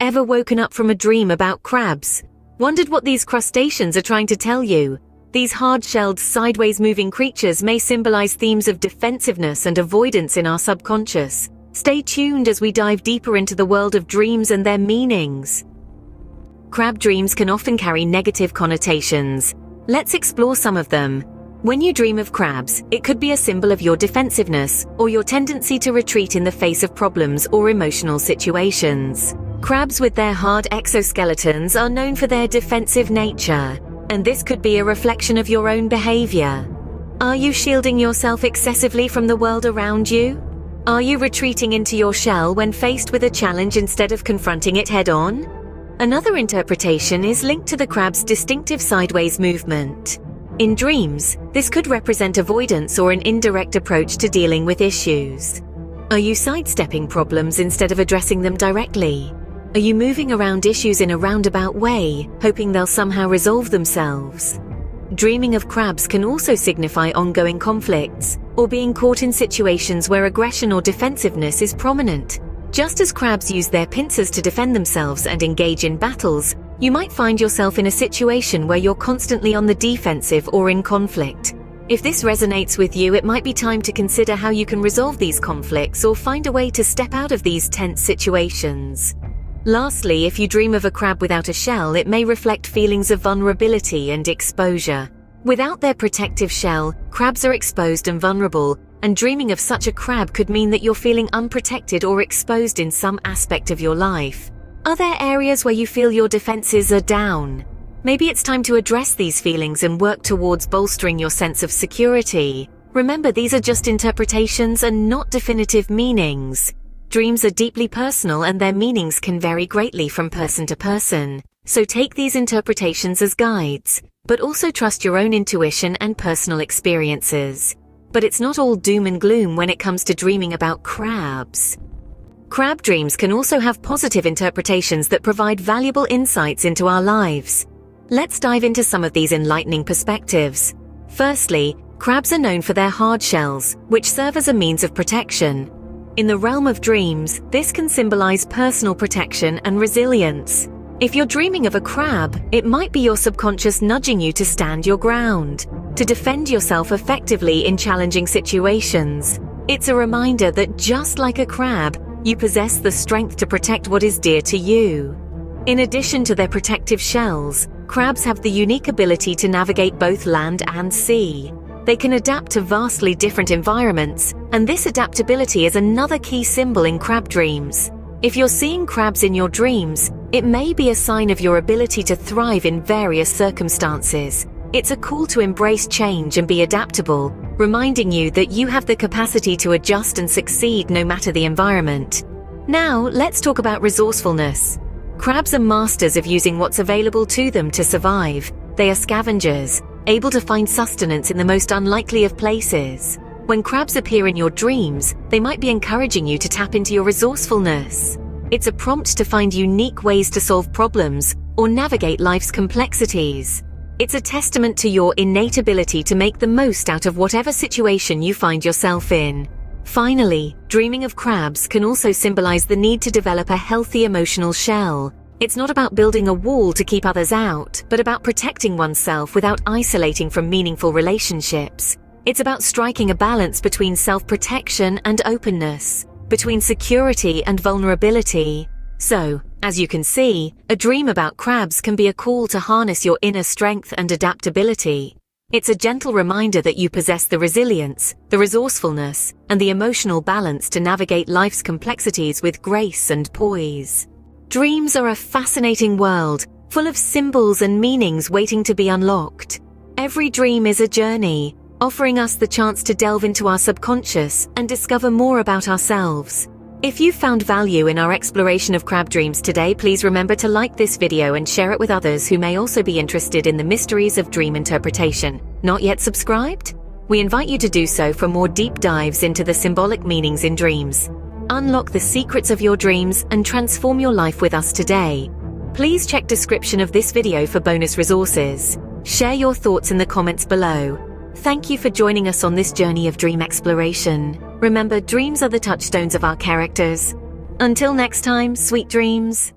Ever woken up from a dream about crabs? Wondered what these crustaceans are trying to tell you? These hard-shelled, sideways-moving creatures may symbolize themes of defensiveness and avoidance in our subconscious. Stay tuned as we dive deeper into the world of dreams and their meanings. Crab dreams can often carry negative connotations. Let's explore some of them. When you dream of crabs, it could be a symbol of your defensiveness or your tendency to retreat in the face of problems or emotional situations. Crabs with their hard exoskeletons are known for their defensive nature, and this could be a reflection of your own behavior. Are you shielding yourself excessively from the world around you? Are you retreating into your shell when faced with a challenge instead of confronting it head on? Another interpretation is linked to the crab's distinctive sideways movement. In dreams, this could represent avoidance or an indirect approach to dealing with issues. Are you sidestepping problems instead of addressing them directly? Are you moving around issues in a roundabout way, hoping they'll somehow resolve themselves? Dreaming of crabs can also signify ongoing conflicts, or being caught in situations where aggression or defensiveness is prominent. Just as crabs use their pincers to defend themselves and engage in battles, you might find yourself in a situation where you're constantly on the defensive or in conflict. If this resonates with you, it might be time to consider how you can resolve these conflicts or find a way to step out of these tense situations. Lastly, if you dream of a crab without a shell, it may reflect feelings of vulnerability and exposure. Without their protective shell, crabs are exposed and vulnerable, and dreaming of such a crab could mean that you're feeling unprotected or exposed in some aspect of your life. Are there areas where you feel your defenses are down? Maybe it's time to address these feelings and work towards bolstering your sense of security. Remember, these are just interpretations and not definitive meanings. Dreams are deeply personal and their meanings can vary greatly from person to person. So take these interpretations as guides, but also trust your own intuition and personal experiences. But it's not all doom and gloom when it comes to dreaming about crabs. Crab dreams can also have positive interpretations that provide valuable insights into our lives. Let's dive into some of these enlightening perspectives. Firstly, crabs are known for their hard shells, which serve as a means of protection. In the realm of dreams, this can symbolize personal protection and resilience. If you're dreaming of a crab, it might be your subconscious nudging you to stand your ground, to defend yourself effectively in challenging situations. It's a reminder that just like a crab, you possess the strength to protect what is dear to you. In addition to their protective shells, crabs have the unique ability to navigate both land and sea. They can adapt to vastly different environments, and this adaptability is another key symbol in crab dreams. If you're seeing crabs in your dreams, it may be a sign of your ability to thrive in various circumstances. It's a call to embrace change and be adaptable, reminding you that you have the capacity to adjust and succeed no matter the environment. Now, let's talk about resourcefulness. Crabs are masters of using what's available to them to survive. They are scavengers, able to find sustenance in the most unlikely of places. When crabs appear in your dreams, they might be encouraging you to tap into your resourcefulness. It's a prompt to find unique ways to solve problems or navigate life's complexities. It's a testament to your innate ability to make the most out of whatever situation you find yourself in. Finally, dreaming of crabs can also symbolize the need to develop a healthy emotional shell, it's not about building a wall to keep others out, but about protecting oneself without isolating from meaningful relationships. It's about striking a balance between self-protection and openness, between security and vulnerability. So, as you can see, a dream about crabs can be a call to harness your inner strength and adaptability. It's a gentle reminder that you possess the resilience, the resourcefulness, and the emotional balance to navigate life's complexities with grace and poise. Dreams are a fascinating world, full of symbols and meanings waiting to be unlocked. Every dream is a journey, offering us the chance to delve into our subconscious and discover more about ourselves. If you found value in our exploration of crab dreams today, please remember to like this video and share it with others who may also be interested in the mysteries of dream interpretation. Not yet subscribed? We invite you to do so for more deep dives into the symbolic meanings in dreams unlock the secrets of your dreams and transform your life with us today. Please check description of this video for bonus resources. Share your thoughts in the comments below. Thank you for joining us on this journey of dream exploration. Remember, dreams are the touchstones of our characters. Until next time, sweet dreams.